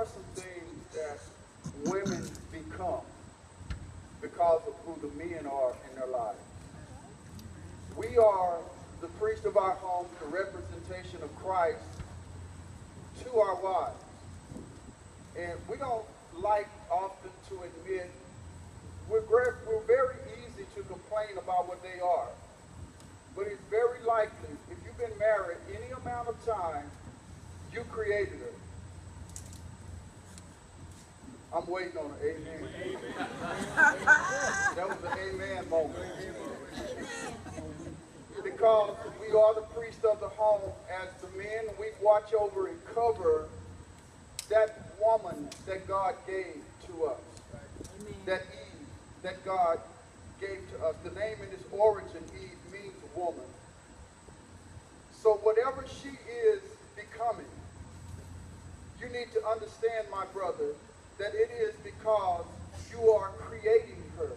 are some things that women become because of who the men are in their lives. We are the priest of our home, the representation of Christ to our wives. And we don't like often to admit we're, we're very easy to complain about what they are. But it's very likely, if you've been married any amount of time, you created her. I'm waiting on an amen. amen. that was an amen moment. Because we are the priest of the home, as the men, we watch over and cover that woman that God gave to us. Amen. That Eve that God gave to us. The name in its origin, Eve, means woman. So whatever she is becoming, you need to understand, my brother, that it is because you are creating her.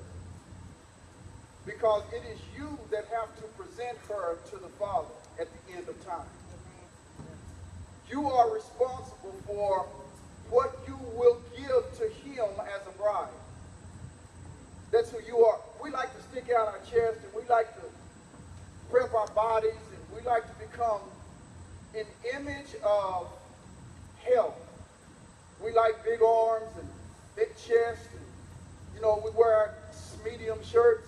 Because it is you that have to present her to the Father at the end of time. You are responsible for what you will give to him as a bride. That's who you are. We like to stick out our chest and we like to prep our bodies and we like to become an image of health. We like big arms and big chests. And, you know, we wear our medium shirts.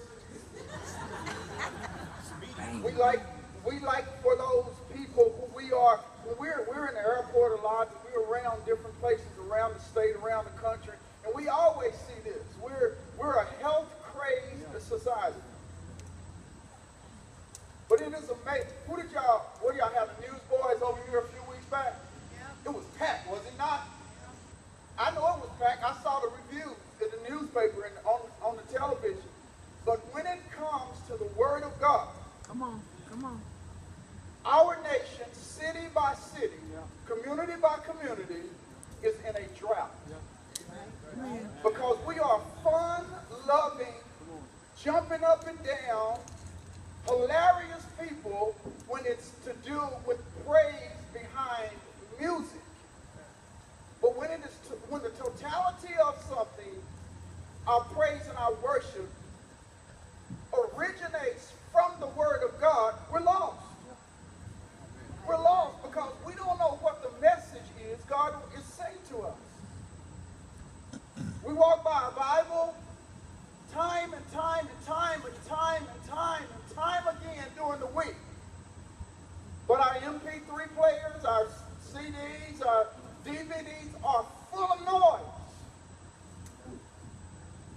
we like we like for those people who we are. We're we're in the airport a lot. We're around different places around the state, around the country, and we always see this. We're we're a health crazed society. But it is amazing. Who did y'all? What do y'all have? The Newsboys over here a few weeks back. It was packed, was it not? I know it was packed. I saw the reviews in the newspaper and on, on the television. But when it comes to the Word of God, come on, come on. Our nation, city by city, yeah. community by community, is in a drought. Yeah. Because we are fun loving, jumping up and down, hilarious people when it's to do with praise behind music. But when it is to, when the totality of something, our praise and our worship originates from the Word of God, we're lost. We're lost because we don't know what the message is God is saying to us. We walk by a Bible time and time and time and time and time and time again during the week. But our MP3 players, our CDs, our DVDs are full of noise.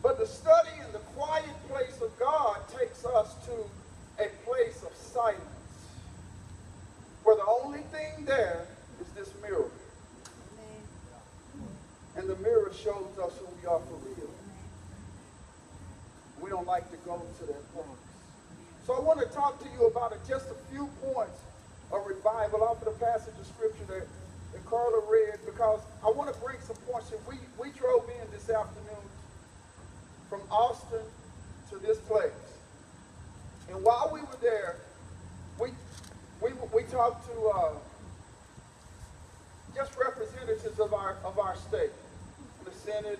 But the study in the quiet place of God takes us to silence, the only thing there is this mirror. And the mirror shows us who we are for real. We don't like to go to that place. So I want to talk to you about it, just a few points of revival off of the passage of scripture that that Carla read because I want to bring some points. We, we drove in this afternoon from Austin to this place. And while we were there, talked to uh, just representatives of our, of our state, the Senate,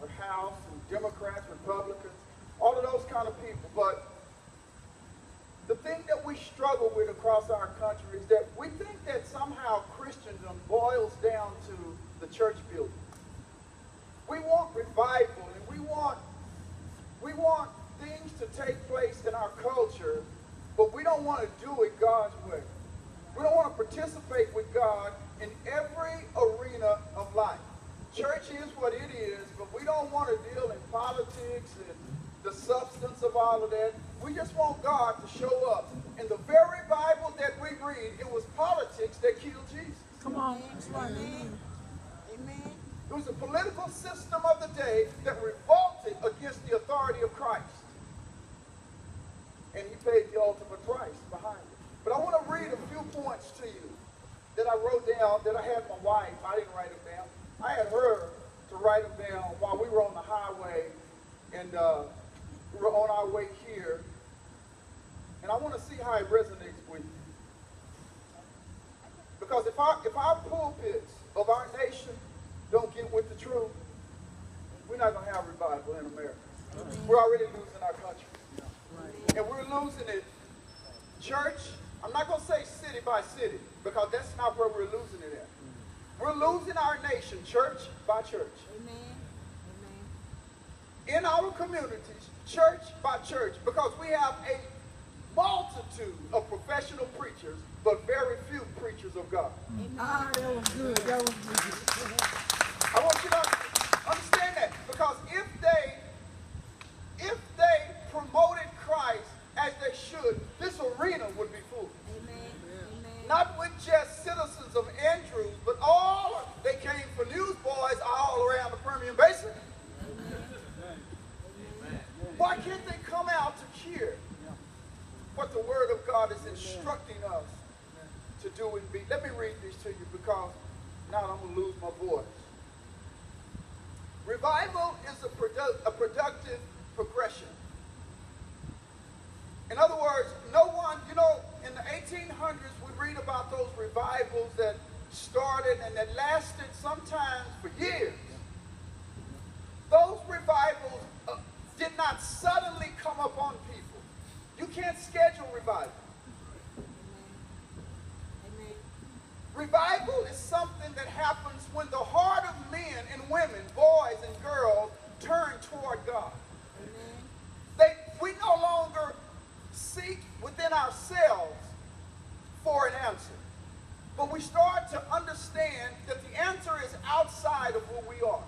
the House, and Democrats, Republicans, all of those kind of people. But the thing that we struggle with across our country is that we think that somehow Christendom boils down to the church building. We want revival and we want we want things to take place in our culture, but we don't want to do it God's way. We don't want to participate with God in every arena of life. Church is what it is, but we don't want to deal in politics and the substance of all of that. We just want God to show up. In the very Bible that we read, it was politics that killed Jesus. Come on. Amen. Amen. It was a political system of the day that revolted against the authority of Christ. And he paid the ultimate price behind it read a few points to you that I wrote down, that I had my wife, I didn't write them down. I had her to write them down while we were on the highway and uh, we were on our way here. And I want to see how it resonates with you. Because if our, if our pulpits of our nation don't get with the truth, we're not going to have revival in America. We're already losing our country. And we're losing it. Church, I'm not going to say city by city, because that's not where we're losing it at. We're losing our nation, church by church. Amen. Amen. In our communities, church by church, because we have a multitude of professional preachers, but very few preachers of God. Ah, that was good. That was good. I want you to understand that because if they if they promoted Christ as they should, this arena would be full. Amen. Amen. Not with just citizens of Andrews, but all they came for Newsboys all around the Permian Basin. Why can't they come out to hear what the Word of God is instructing us to do and be? Let me read these to you because now I'm going to lose my voice. Revival is a, produ- a productive progression. In other words, no one, you know, in the 1800s, we read about those revivals that started and that lasted sometimes for years. Those revivals uh, did not suddenly come upon people. You can't schedule revival. Revival is something that happens when the heart of men and women, boys and girls, turn toward God. Amen. They, we no longer seek within ourselves for an answer. But we start to understand that the answer is outside of who we are.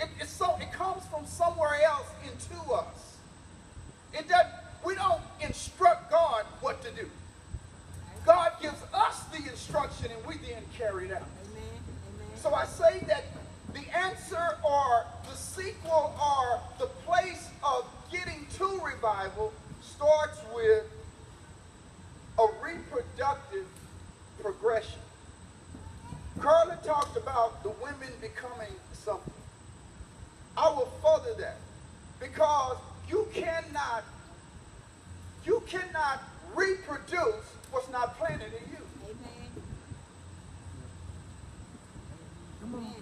It, it's so, it comes from somewhere else into us. It does, we don't instruct God what to do. God gives us the instruction and we then carry it out. Amen. Amen. So I say that the answer or the sequel or the place of getting to revival starts with a reproductive progression. Carla talked about the women becoming something. I will further that because you cannot you cannot reproduce what's not planted in you. Amen. Amen.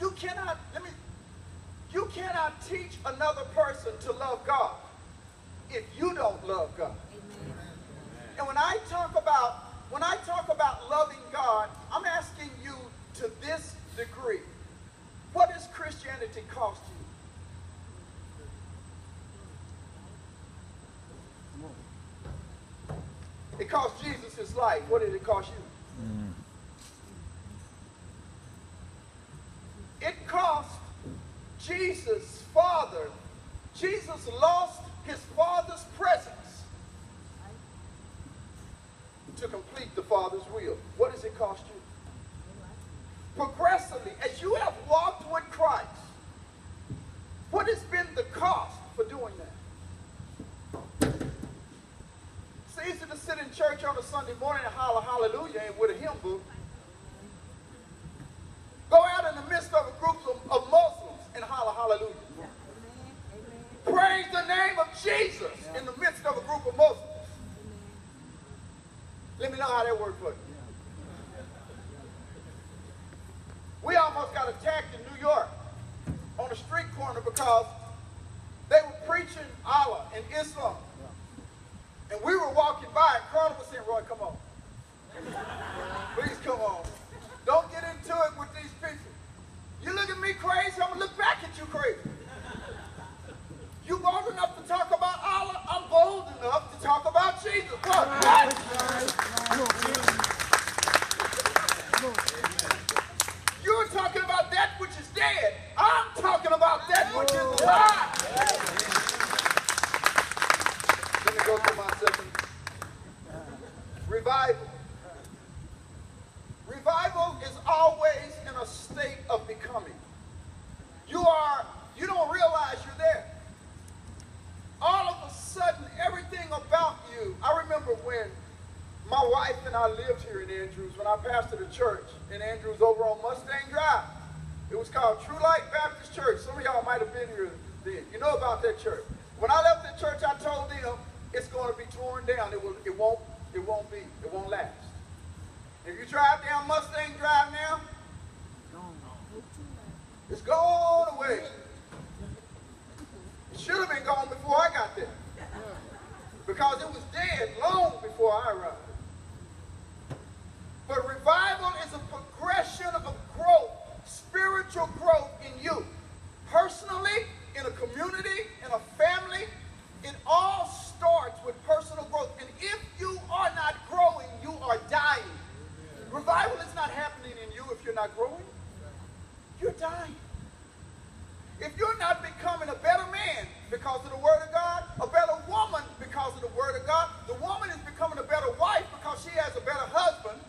You cannot, let me, you cannot teach another person to love God if you don't love God. Amen. And when I talk about, when I talk about loving God, I'm asking you to this degree. What does Christianity cost you? It cost Jesus his life. What did it cost you? Mm. It cost Jesus' father. Jesus lost his father's presence to complete the father's will. What does it cost you? Progressively, as you have walked with Christ, what has been the cost for doing that? It's easy to sit in church on a Sunday morning and holler hallelujah and with a hymn book. Go out in the midst of a group of, of Muslims and holler hallelujah. Praise the name of Jesus in the midst of a group of Muslims. Let me know how that worked for you. We almost got attacked in New York on a street corner because they were preaching Allah and Islam. And we were walking by, and Carla was saying, Roy, come on. Please come on. Don't get into it with these people. You look at me crazy, I'm going to look back at you crazy. You bold enough to talk about Allah, I'm bold enough to talk about Jesus. What? You're talking about that which is dead. I'm talking about that which is alive. Let me go to my second. Revival. Revival is always in a state of becoming. You are, you don't realize you're there. All of a sudden, everything about you. I remember when my wife and I lived here in Andrews, when I pastored a church in Andrews over on Mustang Drive. It was called True Light Baptist Church. Some of y'all might have been here then. You know about that church. When I left the church, I told them it's going to be torn down. It will. It won't. It won't be. It won't last. If you drive down Mustang Drive now, It's gone away. It should have been gone before I got there. Because it was dead long before I arrived. But revival is a progression of growth, spiritual growth in you. Personally, in a community, in a family, it all starts with personal growth. And if you are not growing, you are dying. Revival is not happening in you if you're not growing. You're dying. If you're not becoming a better man because of the Word of God, a better woman because of the Word of God, the woman is becoming a better wife because she has a better husband.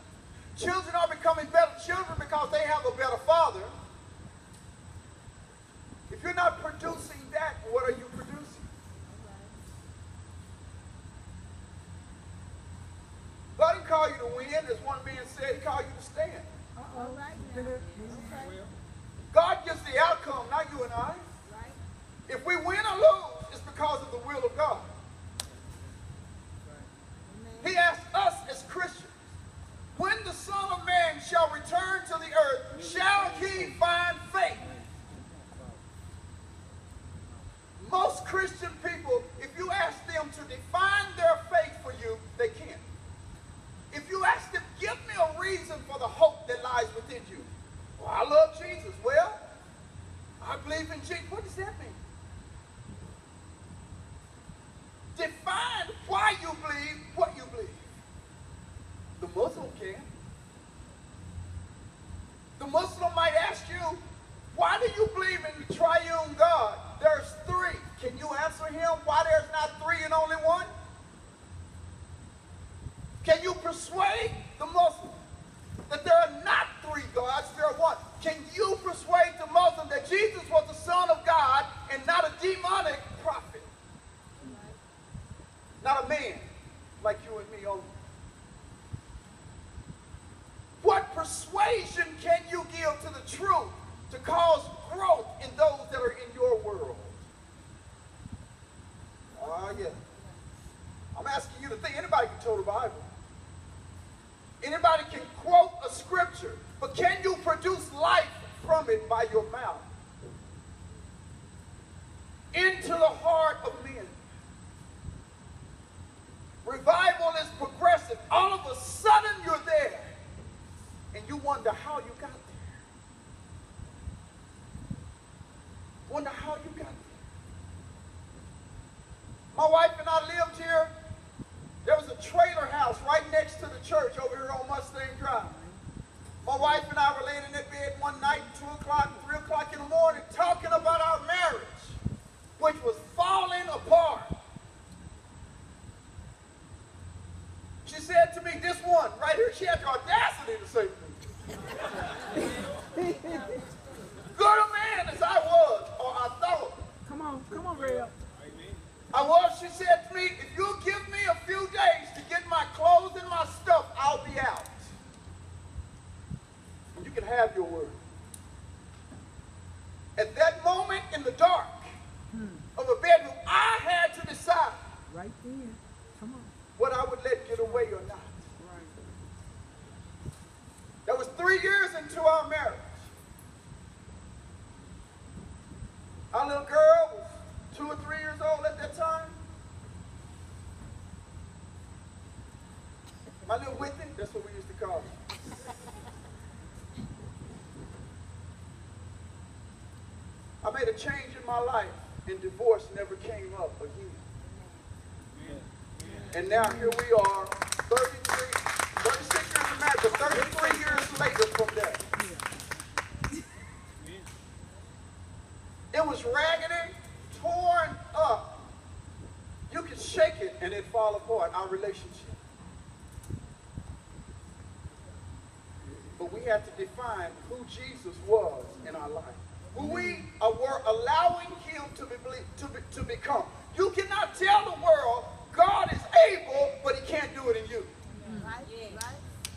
Children are becoming better children because they have a better father. If you're not producing that, what are you producing? God didn't call you to win, as one man said, he called you to stand. All right now. God gets the outcome, not you and I. If we win or lose, it's because of the will of God. He asked us as Christians, when the Son of Man shall return to the earth, shall he find faith? Most Christian people, if you ask them to define their faith for you, they can't. If you ask them, give me a reason for the hope that lies within you. Well, I love Jesus. Well, I believe in Jesus. What does that mean? Define why you believe what you believe. The Muslim can. The Muslim might ask you, why do you believe in the triune God? There's three. Can you answer him why there's not three and only one? Can you persuade the Muslim that there are not three gods, there are one? Can you persuade the Muslim that Jesus was the Son of God and not a demonic prophet? Not a man like you and me only. What persuasion can you give to the truth to cause growth in those that are in your world? Oh, yeah. I'm asking you to the Bible. Anybody can quote a scripture, but can you produce life from it by your mouth? Into the heart of men. Revival is progressive. All of a sudden you're there. And you wonder how you got there. Wonder how you got there. My wife and I lived here. There was a trailer house right next to the church on Drive. My wife and I were laying in that bed one night, 2 o'clock, 3 o'clock in the morning, talking about our marriage, which was falling apart. She said to me, this one right here, she had the audacity to say to me, good a man as I was, or I thought, Come on, come on, Real. I was, she said to me, if you'll give me a few days to get my clothes and my stuff, I'll be out. And you can have your word. At that moment in the dark hmm. of a bedroom, I had to decide Right there. Come on. what I would let get away or not. Right. That was three years into our marriage. Our little girl was two or three years old at that time. My little Whitney, that's what we used to call her. I made a change in my life, and divorce never came up again. And now here we are, 33, 36 years of marriage, but 33 years later from that. It was raggedy, torn up. You could shake it and it'd fall apart, our relationship. But we had to define who Jesus was in our life we are, were allowing him to be, to, be, to become. You cannot tell the world God is able, but he can't do it in you.